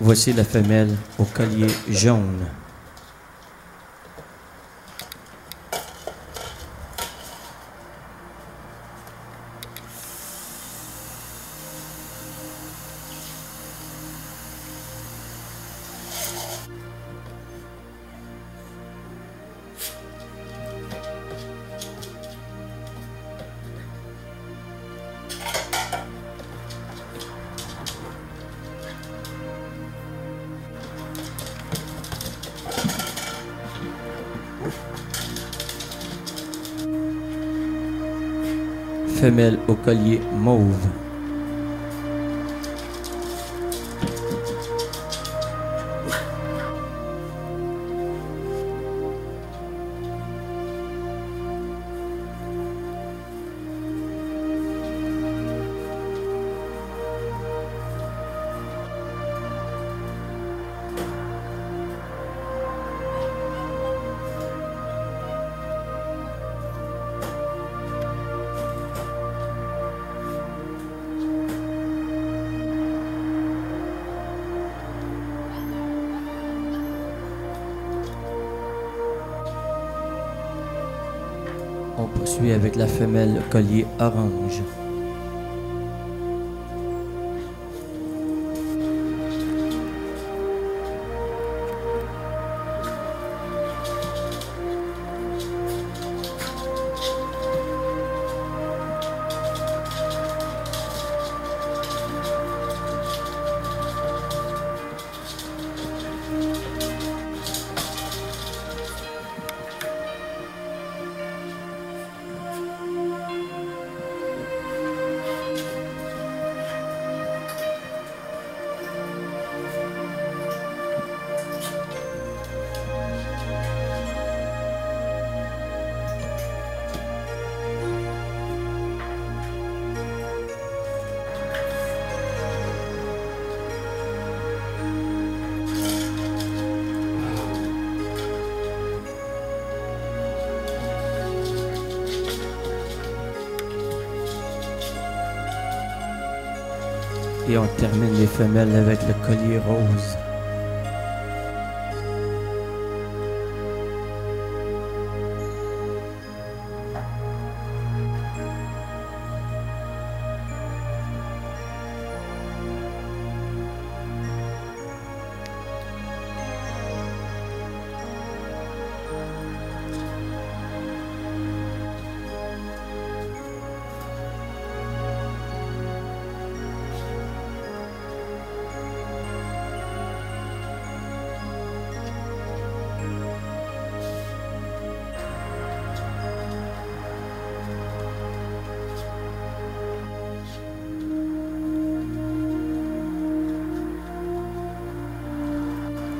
Voici la femelle au collier jaune. Femelle au collier mauve. On poursuit avec la femelle collier orange. Et on termine les femelles avec le collier rose.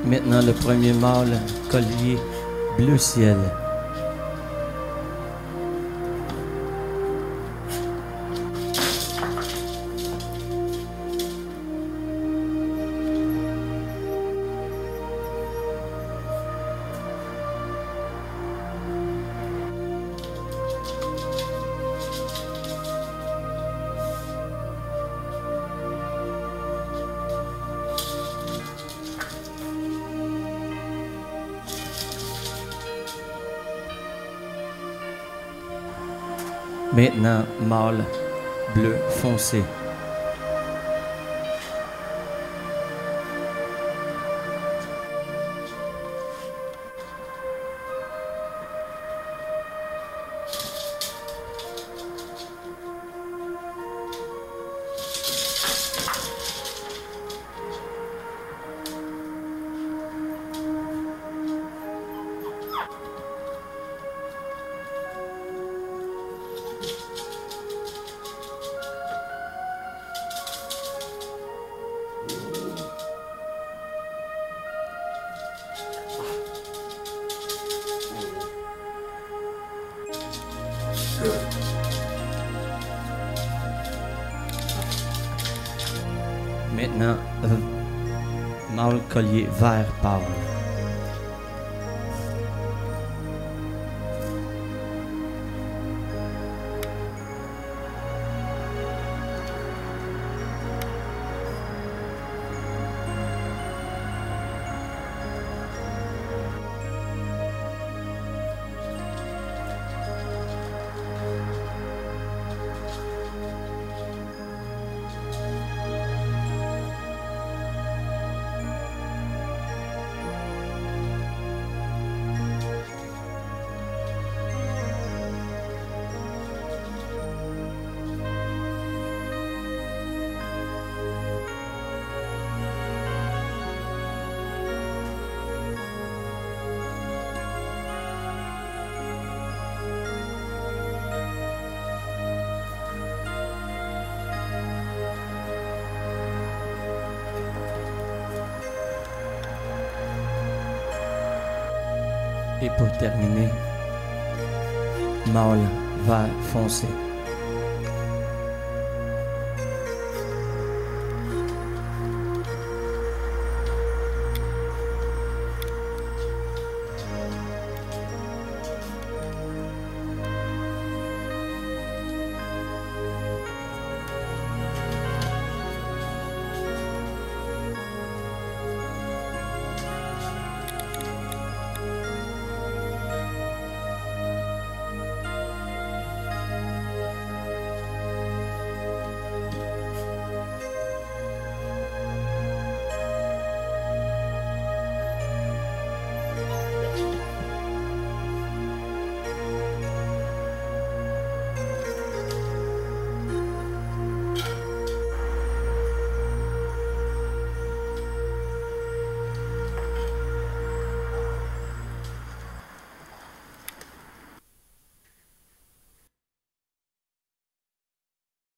Maintenant le premier mâle collier bleu ciel. Maintenant mâle bleu foncé. Maintenant, euh, mâle collier vert pâle. Et pour terminer, Maul va foncer.